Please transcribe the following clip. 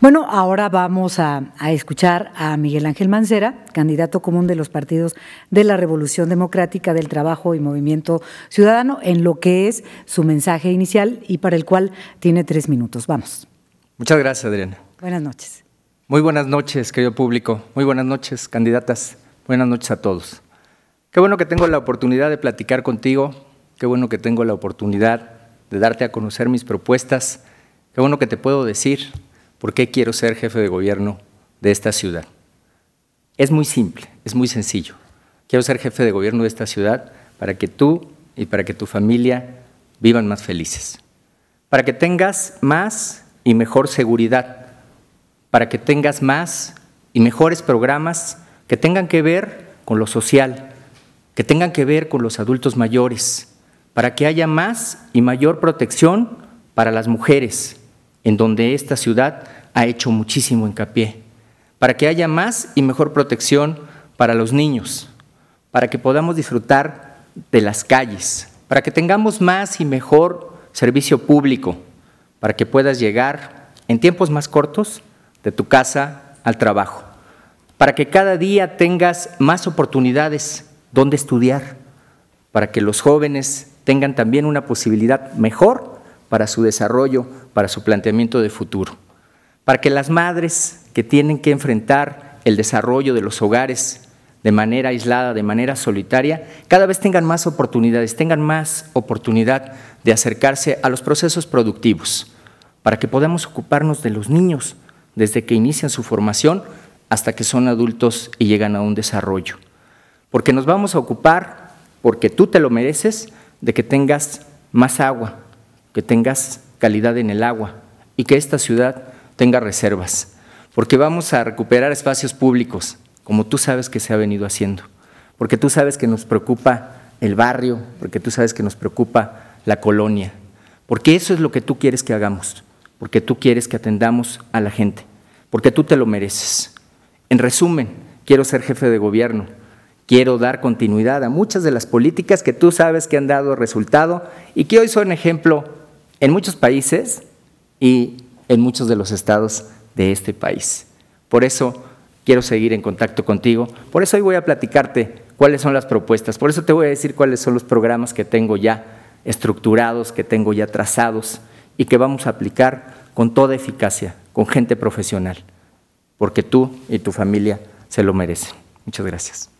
Bueno, ahora vamos a, escuchar a Miguel Ángel Mancera, candidato común de los partidos de la Revolución Democrática del Trabajo y Movimiento Ciudadano, en lo que es su mensaje inicial y para el cual tiene tres minutos. Vamos. Muchas gracias, Adriana. Buenas noches. Muy buenas noches, querido público. Muy buenas noches, candidatas. Buenas noches a todos. Qué bueno que tengo la oportunidad de platicar contigo. Qué bueno que tengo la oportunidad de darte a conocer mis propuestas. Qué bueno que te puedo decir ¿Por qué quiero ser jefe de gobierno de esta ciudad? Es muy simple, es muy sencillo. Quiero ser jefe de gobierno de esta ciudad para que tú y para que tu familia vivan más felices, para que tengas más y mejor seguridad, para que tengas más y mejores programas que tengan que ver con lo social, que tengan que ver con los adultos mayores, para que haya más y mayor protección para las mujeres, en donde esta ciudad ha hecho muchísimo hincapié, para que haya más y mejor protección para los niños, para que podamos disfrutar de las calles, para que tengamos más y mejor servicio público, para que puedas llegar en tiempos más cortos de tu casa al trabajo, para que cada día tengas más oportunidades donde estudiar, para que los jóvenes tengan también una posibilidad mejor para su desarrollo, para su planteamiento de futuro. Para que las madres que tienen que enfrentar el desarrollo de los hogares de manera aislada, de manera solitaria, cada vez tengan más oportunidades, tengan más oportunidad de acercarse a los procesos productivos, para que podamos ocuparnos de los niños desde que inician su formación hasta que son adultos y llegan a un desarrollo. Porque nos vamos a ocupar, porque tú te lo mereces, de que tengas más agua, que tengas calidad en el agua y que esta ciudad tenga reservas, porque vamos a recuperar espacios públicos, como tú sabes que se ha venido haciendo, porque tú sabes que nos preocupa el barrio, porque tú sabes que nos preocupa la colonia, porque eso es lo que tú quieres que hagamos, porque tú quieres que atendamos a la gente, porque tú te lo mereces. En resumen, quiero ser jefe de gobierno, quiero dar continuidad a muchas de las políticas que tú sabes que han dado resultado y que hoy son ejemplo en muchos países y en muchos de los estados de este país. Por eso quiero seguir en contacto contigo, por eso hoy voy a platicarte cuáles son las propuestas, por eso te voy a decir cuáles son los programas que tengo ya estructurados, que tengo ya trazados y que vamos a aplicar con toda eficacia, con gente profesional, porque tú y tu familia se lo merecen. Muchas gracias.